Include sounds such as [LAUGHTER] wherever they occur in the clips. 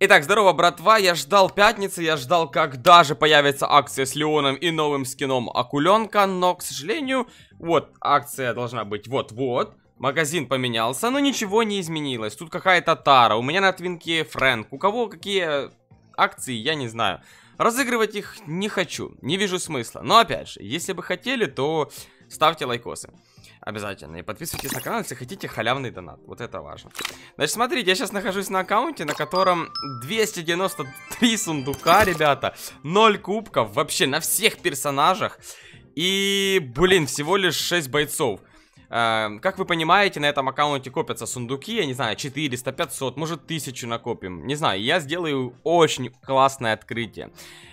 Итак, здорово, братва, я ждал пятницы, я ждал, когда же появится акция с Леоном и новым скином Акуленка, но, к сожалению, вот, акция должна быть вот-вот, магазин поменялся, но ничего не изменилось, тут какая-то тара, у меня на твинке Фрэнк, у кого какие акции, я не знаю. Разыгрывать их не хочу, не вижу смысла, но опять же, если бы хотели, то ставьте лайкосы. Обязательно. И подписывайтесь на канал, если хотите халявный донат. Вот это важно. Значит, смотрите, я сейчас нахожусь на аккаунте, на котором 293 сундука, ребята. 0 кубков вообще на всех персонажах. И, блин, всего лишь 6 бойцов. Uh, как вы понимаете, на этом аккаунте копятся сундуки, я не знаю, 400, 500, может 1000 накопим. Не знаю, я сделаю очень классное открытие.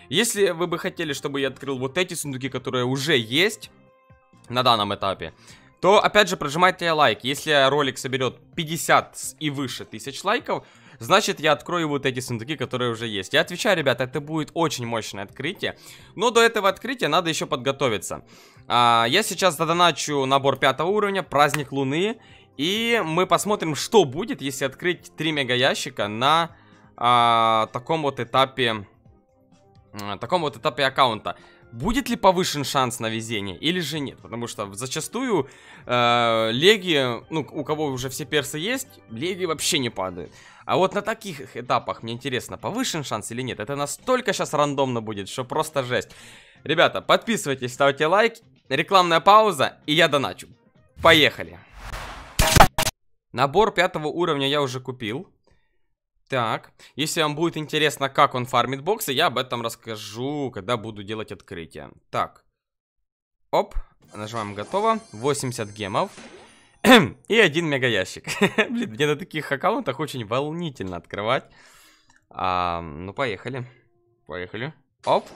Если вы бы хотели, чтобы я открыл вот эти сундуки, которые уже есть на данном этапе, то, опять же, прожимайте лайк. Если ролик соберет 50 и выше тысяч лайков, значит, я открою вот эти сундуки, которые уже есть. Я отвечаю, ребята, это будет очень мощное открытие. Но до этого открытия надо еще подготовиться. А, я сейчас задоначу набор пятого уровня, праздник луны. И мы посмотрим, что будет, если открыть 3 мега ящика на а, таком вот этапе... Таком вот этапе аккаунта будет ли повышен шанс на везение или же нет. Потому что зачастую э, леги, ну, у кого уже все персы есть, леги вообще не падают. А вот на таких этапах мне интересно, повышен шанс или нет. Это настолько сейчас рандомно будет, что просто жесть. Ребята, подписывайтесь, ставьте лайк, рекламная пауза, и я доначу. Поехали. Набор пятого уровня я уже купил. Так, если вам будет интересно, как он фармит боксы, я об этом расскажу, когда буду делать открытие. Так, оп, нажимаем готово, 80 гемов [CLEARS THROAT] и один мега ящик. [LAUGHS] Блин, мне на таких аккаунтах очень волнительно открывать. А, ну, поехали, поехали. Оп,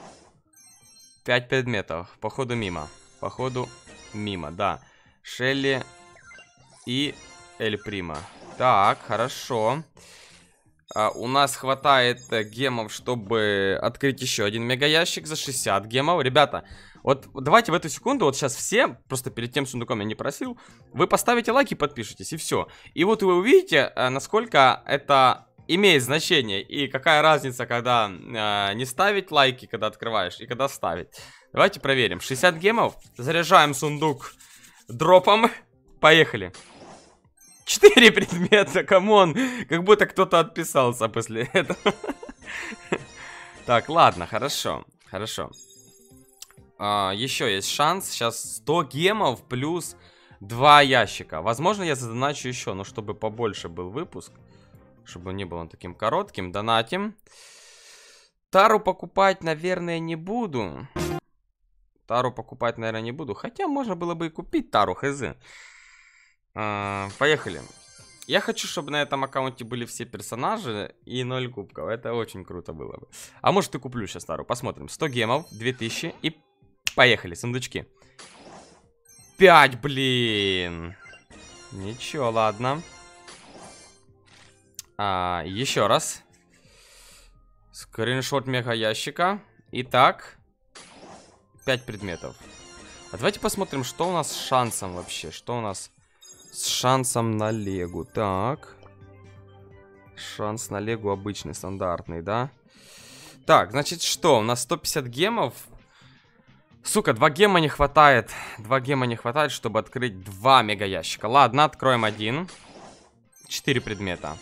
5 предметов, походу мимо, походу мимо, да. Шелли и Эль Прима. Так, хорошо. Хорошо. А, у нас хватает э, гемов, чтобы открыть еще один мега ящик за 60 гемов. Ребята, вот давайте в эту секунду, вот сейчас все, просто перед тем сундуком я не просил, вы поставите лайк и подпишитесь, и все. И вот вы увидите, э, насколько это имеет значение, и какая разница, когда э, не ставить лайки, когда открываешь, и когда ставить. Давайте проверим. 60 гемов, заряжаем сундук дропом, поехали. Четыре предмета, come on. Как будто кто-то отписался после этого. Так, ладно, хорошо. Хорошо. А, еще есть шанс. Сейчас 100 гемов плюс 2 ящика. Возможно, я задоначу еще, но чтобы побольше был выпуск. Чтобы не был он таким коротким. Донатим. Тару покупать, наверное, не буду. Тару покупать, наверное, не буду. Хотя можно было бы и купить Тару, хз. А, поехали. Я хочу, чтобы на этом аккаунте были все персонажи и 0 кубков. Это очень круто было бы. А может и куплю сейчас старую. Посмотрим. 100 гемов, 2000 и поехали, сундучки. 5, блин. Ничего, ладно. А, еще раз. Скриншот мега ящика. Итак, 5 предметов. А давайте посмотрим, что у нас с шансом вообще. Что у нас с шансом на легу. Так. Шанс на легу обычный, стандартный, да? Так, значит, что? У нас 150 гемов. Сука, два гема не хватает. Два гема не хватает, чтобы открыть два мега ящика. Ладно, откроем один. Четыре предмета.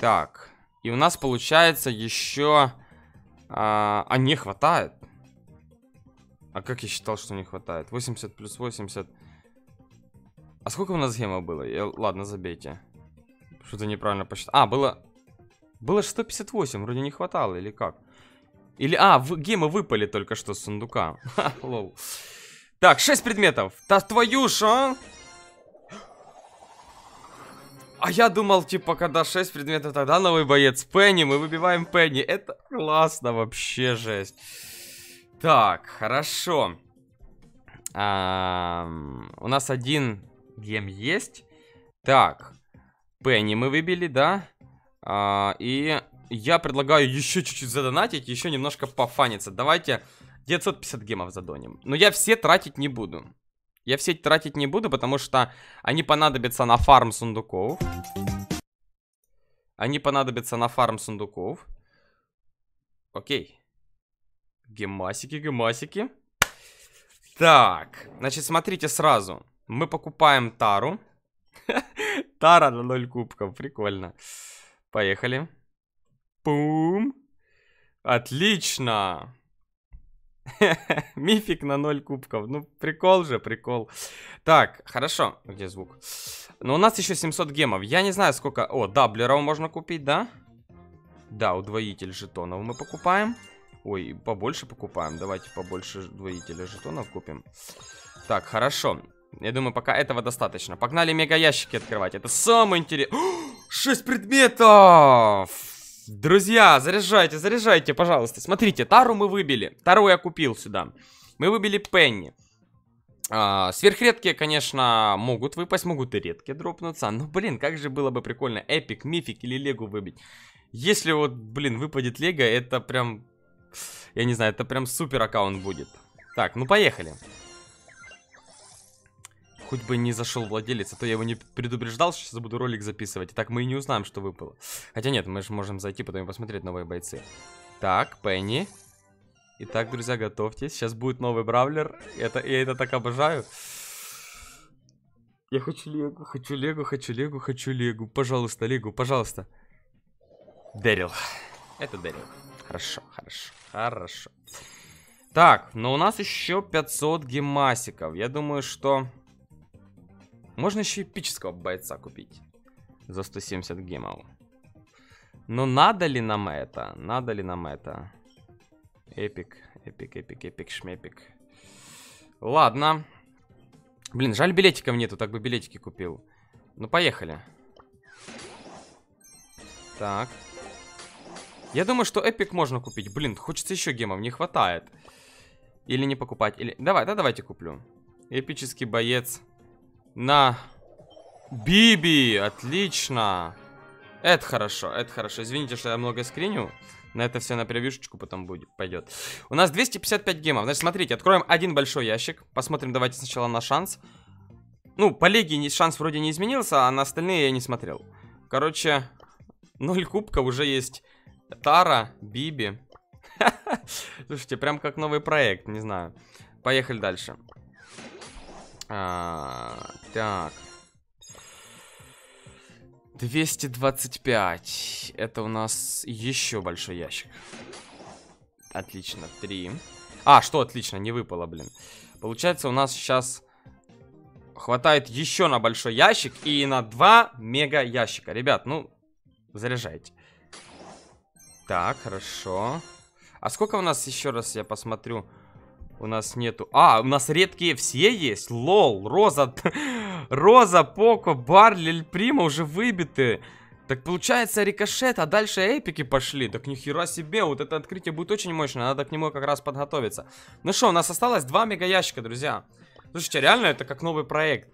Так. И у нас получается еще... А, а не хватает. А как я считал, что не хватает? 80 плюс 80... А сколько у нас гема было? Я... Ладно, забейте. Что-то неправильно посчитал. А, было... Было 158, вроде не хватало, или как? Или, а, в... гемы выпали только что с сундука. [LAUGHS] Ха, лол. Так, 6 предметов. Да твою ж, а? А я думал, типа, когда 6 предметов, тогда новый боец. Пенни, мы выбиваем Пенни. Это классно, вообще жесть. Так, хорошо. А, у нас один Гем есть. Так. Пенни мы выбили, да? А, и я предлагаю еще чуть-чуть задонатить, еще немножко пофаниться. Давайте 950 гемов задоним. Но я все тратить не буду. Я все тратить не буду, потому что они понадобятся на фарм сундуков. Они понадобятся на фарм сундуков. Окей. Гемасики, гемасики. Так, значит, смотрите сразу. Мы покупаем тару. [LAUGHS] Тара на 0 кубков, прикольно. Поехали. Пум. Отлично. [LAUGHS] Мифик на 0 кубков. Ну, прикол же, прикол. Так, хорошо. Где звук? Но у нас еще 700 гемов. Я не знаю, сколько... О, даблеров можно купить, да? Да, удвоитель жетонов мы покупаем. Ой, побольше покупаем. Давайте побольше удвоителя жетонов купим. Так, хорошо. Я думаю, пока этого достаточно. Погнали мега ящики открывать. Это самое интересное. [GASPS] 6 предметов! Друзья, заряжайте, заряжайте, пожалуйста. Смотрите, Тару мы выбили. Тару я купил сюда. Мы выбили Пенни. А, сверхредкие, конечно, могут выпасть, могут и редкие дропнуться. Но, блин, как же было бы прикольно Эпик, Мифик или Легу выбить. Если вот, блин, выпадет Лего, это прям... Я не знаю, это прям супер аккаунт будет. Так, ну поехали. Хоть бы не зашел владелец, а то я его не предупреждал, что сейчас буду ролик записывать. И так мы и не узнаем, что выпало. Хотя нет, мы же можем зайти, потом и посмотреть новые бойцы. Так, Пенни. Итак, друзья, готовьтесь. Сейчас будет новый бравлер. Это, я это так обожаю. Я хочу Легу, хочу Легу, хочу Легу, хочу Легу. Пожалуйста, Легу, пожалуйста. Дэрил. Это Дэрил. Хорошо, хорошо, хорошо. Так, но у нас еще 500 гемасиков. Я думаю, что... Можно еще эпического бойца купить. За 170 гемов. Но надо ли нам это? Надо ли нам это? Эпик, эпик, эпик, эпик, шмепик. Ладно. Блин, жаль билетиков нету, так бы билетики купил. Ну, поехали. Так. Я думаю, что эпик можно купить. Блин, хочется еще гемов, не хватает. Или не покупать, или... Давай, да, давайте куплю. Эпический боец на Биби, отлично. Это хорошо, это хорошо. Извините, что я много скриню. На это все на превьюшечку потом будет, пойдет. У нас 255 гемов. Значит, смотрите, откроем один большой ящик. Посмотрим, давайте сначала на шанс. Ну, по леге шанс вроде не изменился, а на остальные я не смотрел. Короче, 0 кубков уже есть Тара, Биби. [LAUGHS] Слушайте, прям как новый проект, не знаю. Поехали дальше. А, так. 225. Это у нас еще большой ящик. Отлично, 3. А, что отлично, не выпало, блин. Получается, у нас сейчас хватает еще на большой ящик и на два мега ящика. Ребят, ну, заряжайте. Так, хорошо. А сколько у нас, еще раз я посмотрю, у нас нету... А, у нас редкие все есть? Лол, Роза, [LAUGHS] Роза, Поко, Барли, Прима уже выбиты. Так получается рикошет, а дальше эпики пошли. Так нихера себе, вот это открытие будет очень мощное, надо к нему как раз подготовиться. Ну что, у нас осталось два мега ящика, друзья. Слушайте, реально это как новый проект.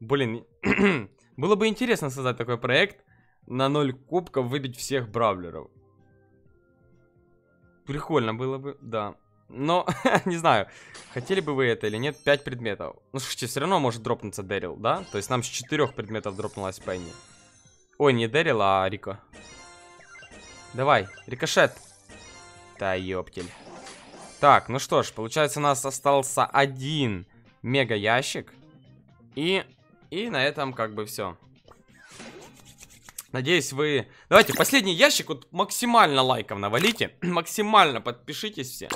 Блин, [CLEARS THROAT] было бы интересно создать такой проект. На 0 кубков выбить всех бравлеров. Прикольно было бы, да. Но, [LAUGHS] не знаю, хотели бы вы это или нет, 5 предметов. Ну, слушайте, все равно может дропнуться Дэрил, да? То есть нам с 4 предметов дропнулась Пенни. Ой, не Дэрил, а Рико. Давай, рикошет. Да, ёптель. Так, ну что ж, получается у нас остался один мега ящик. И, и на этом как бы все. Надеюсь, вы... Давайте, последний ящик вот максимально лайков навалите. [CLEARS THROAT] максимально подпишитесь все.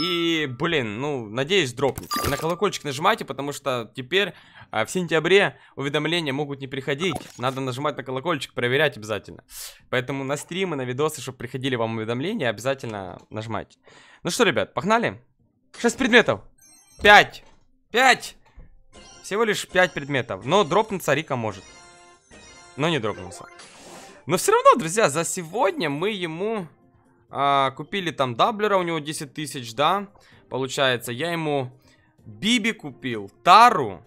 И, блин, ну, надеюсь, дропнет. На колокольчик нажимайте, потому что теперь а, в сентябре уведомления могут не приходить. Надо нажимать на колокольчик, проверять обязательно. Поэтому на стримы, на видосы, чтобы приходили вам уведомления, обязательно нажимайте. Ну что, ребят, погнали? 6 предметов. 5. 5. Всего лишь 5 предметов. Но дропнуться Рика может но не дропнулся. Но все равно, друзья, за сегодня мы ему а, купили там даблера, у него 10 тысяч, да? Получается, я ему Биби купил, Тару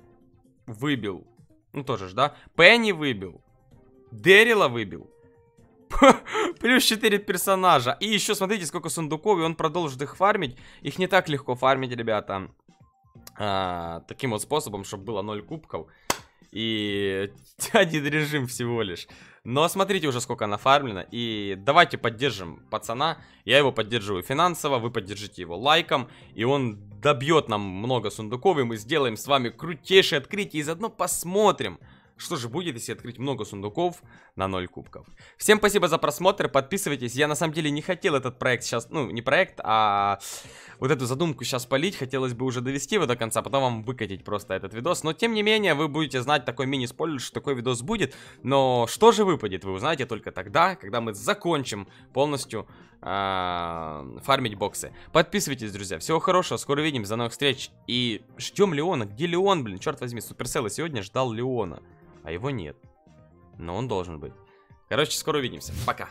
выбил. Ну, тоже ж, да? Пенни выбил. Дэрила выбил. [LAUGHS] Плюс 4 персонажа. И еще смотрите, сколько сундуков, и он продолжит их фармить. Их не так легко фармить, ребята. А, таким вот способом, чтобы было 0 кубков. И [LAUGHS] один режим всего лишь. Но смотрите уже, сколько нафармлено. И давайте поддержим пацана. Я его поддерживаю финансово, вы поддержите его лайком. И он добьет нам много сундуков, и мы сделаем с вами крутейшее открытие. И заодно посмотрим, что же будет, если открыть много сундуков на 0 кубков? Всем спасибо за просмотр, подписывайтесь. Я на самом деле не хотел этот проект сейчас, ну, не проект, а вот эту задумку сейчас полить. Хотелось бы уже довести его до конца, потом вам выкатить просто этот видос. Но, тем не менее, вы будете знать такой мини-спойлер, что такой видос будет. Но что же выпадет, вы узнаете только тогда, когда мы закончим полностью э, фармить боксы. Подписывайтесь, друзья. Всего хорошего, скоро увидимся, до новых встреч. И ждем Леона. Где Леон, блин? Черт возьми, Суперселла сегодня ждал Леона а его нет. Но он должен быть. Короче, скоро увидимся. Пока.